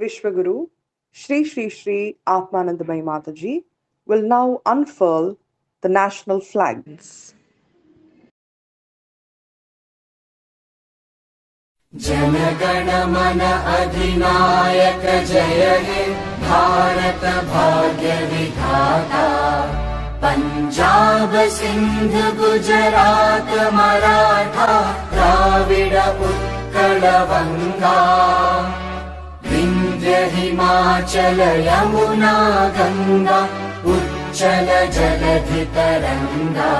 Vishwaguru, Sri Sri Sri Aathmanandamayi Mataji will now unfurl the national flags. Jana Gana Mana अधिनायक जय हे भारत भाग्य विधाता पञ्जाब सिन्ध गुजरात मराठा द्राविड हिमाचल यमुना गङ्गा उच्चल जलधि तरङ्गा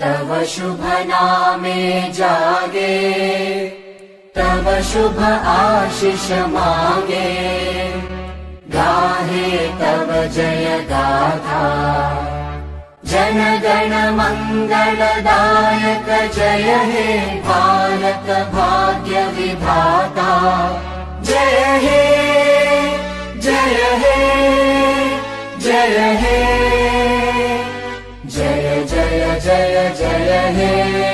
तव शुभ नामे जागे तव शुभ आशिष मागे। गाहे तव जय गाथा जन गण मङ्गलदायक जय हे भारत भाग्य जय जय हे